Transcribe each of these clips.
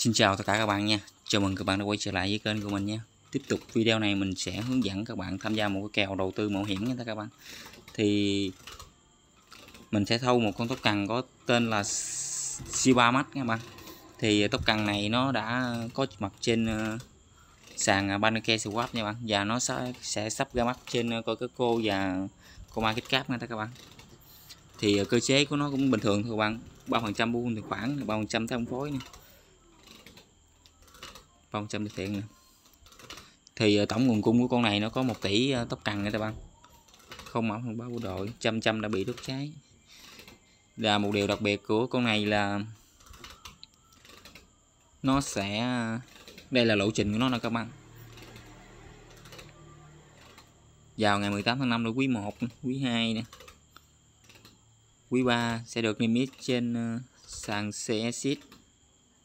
Xin chào tất cả các bạn nha. Chào mừng các bạn đã quay trở lại với kênh của mình nha. Tiếp tục video này mình sẽ hướng dẫn các bạn tham gia một cái kèo đầu tư mạo hiểm nha các bạn. Thì mình sẽ thâu một con tóc cần có tên là Shiba Max các bạn. Thì tóc cần này nó đã có mặt trên ờ, sàn ờ, Banake Swap nha các bạn. Và nó sẽ, sẽ sắp ra mắt trên ờ, và Comarket Cap nha các bạn. Thì ờ, cơ chế của nó cũng bình thường thôi các bạn. ba phần trăm buôn tài khoản ba phần trăm theo phối nè ba phần thực hiện nè thì ờ, tổng nguồn cung của con này nó có 1 tỷ ờ, tóc cần nha các bạn không mỏng không báo của đội. Chăm chăm đã bị đốt cháy. Là một điều đặc biệt của con này là nó sẽ ờ, đây là lộ trình của nó nè các bạn. Vào ngày 18 tháng 5 là quý 1 quý 2 nè. Quý 3 sẽ được niêm yết trên sàn CSX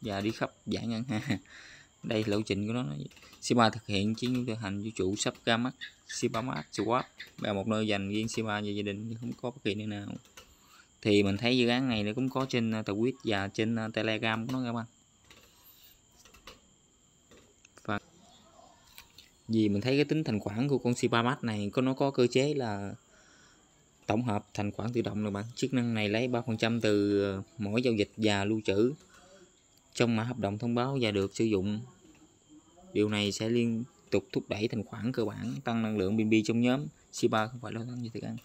và đi khắp giải ngân hàng. đây, lộ trình của nó SIBA thực hiện chiến thực hành vũ trụ sắp ra mắt. SIBA Mart Swap là một nơi dành riêng SIBA và gia đình không có bất kỳ nơi nào. Thì mình thấy dự án này nó cũng có trên uh, twitter và trên uh, Telegram của nó các bạn. Và vì mình thấy cái tính thành khoản của con SIBA Mart này, có nó có cơ chế là tổng hợp thành khoản tự động rồi bạn. Chức năng này lấy 3% từ uh, mỗi giao dịch và lưu trữ trong mã hợp đồng thông báo và được sử dụng điều này sẽ liên tục thúc đẩy thành khoản cơ bản, tăng năng lượng BNB trong nhóm. SIPA không phải lo lắng như thức ăn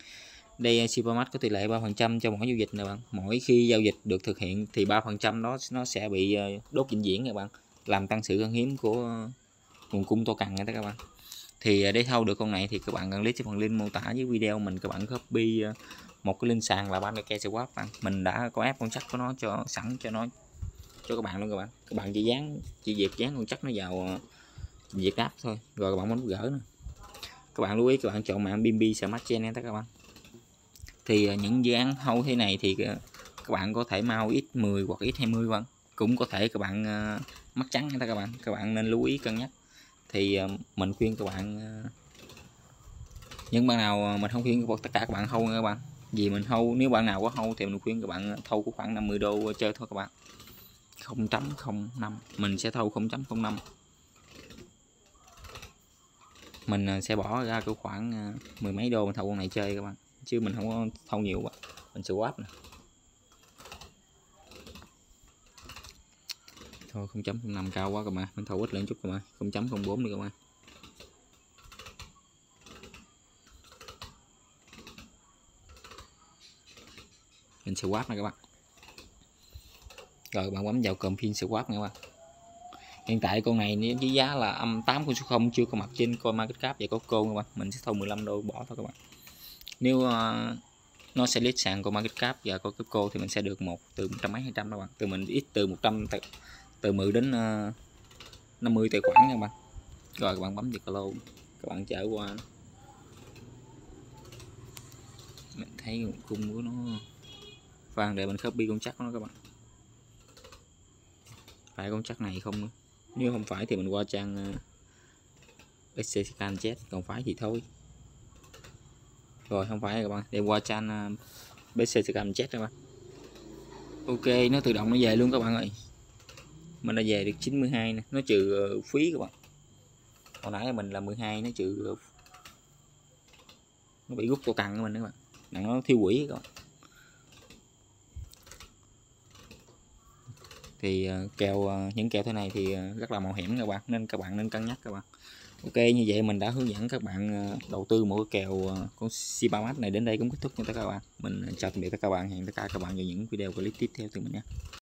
đây uh, SIPA Max có tỷ lệ 3% cho mỗi giao dịch nè bạn. Mỗi khi giao dịch được thực hiện thì 3% đó nó sẽ bị uh, đốt vĩnh viễn nè bạn. Làm tăng sự khan hiếm của nguồn cung to cần nha các bạn. Thì uh, để thâu được con này thì các bạn cần click phần link mô tả dưới video mình. Các bạn copy một cái link sàn là Banake Swap bạn. Mình đã có ép con chắc của nó cho, sẵn cho nó, cho các bạn luôn các bạn. Các bạn chỉ dán, chỉ việc dán con chắc nó vào việc áp thôi. Rồi, các bạn muốn gỡ nữa. Các bạn lưu ý, các bạn chọn mạng bimbi Smart Chain nha các bạn. Thì à, những dự án hâu thế này thì à, các bạn có thể mau ít 10 hoặc ít 20 bạn cũng có thể các bạn à, mắc trắng nha các bạn. Các bạn nên lưu ý, cân nhắc. Thì mình khuyên các bạn những bạn nào mình không khuyên tất cả các bạn hâu nha các bạn. Vì mình hâu, nếu bạn nào có hâu thì mình khuyên các bạn thâu của khoảng 50 đô chơi thôi các bạn. 0.05 mình sẽ thâu 0.05 mình ờ, sẽ bỏ ra cứ khoảng ờ, mười mấy đô mình thâu con này chơi các bạn. Chứ mình không có thâu nhiều quá, mình sẽ quáp nè. Thôi 0.05 cao quá các bạn mình thâu ít lên chút các bạn 0.04 đi các bạn mình sẽ quát nè các bạn. Rồi, bạn bấm vào cụm pin sẽ quát nha các bạn hiện tại con này với giá là âm 8 con số 0 chưa có mặt trên coi market cap và có cô các bạn? Mình sẽ thâu 15 đô bỏ thôi các bạn. Nếu uh, nó sẽ list sàn của market cap và có cái cô thì mình sẽ được một từ một trăm mấy hai trăm các bạn. Từ mình ít từ 100 từ từ 10 đến ờ, uh, 50 tài khoản nha các bạn. Rồi các bạn bấm vào lô các bạn trở qua. Mình thấy cung của nó vàng để mình copy con chắc của nó các bạn. Phải con chắc này không nữa nếu không phải thì mình qua trang uh, scan chết còn phải thì thôi. Rồi không phải các bạn. Để qua trang ờ, uh, bc scan chết các bạn. Ok nó tự động nó về luôn các bạn ơi. Mình đã về được 92 nè. Nó trừ ờ, phí các bạn. Hồi nãy mình là 12 nó trừ nó bị rút tô cằn của mình các bạn. Nặng nó thiêu quỷ các bạn. Thì ờ, kèo ờ, những kèo thế này thì ờ, rất là mạo hiểm các bạn, nên các bạn nên cân nhắc các bạn. Ok, như vậy mình đã hướng dẫn các bạn đầu tư một cái kèo con Sibamax này đến đây cũng kết thúc nha các bạn. Mình chào tạm biệt các bạn, hẹn tất cả các bạn vào những video clip tiếp theo từ mình nhé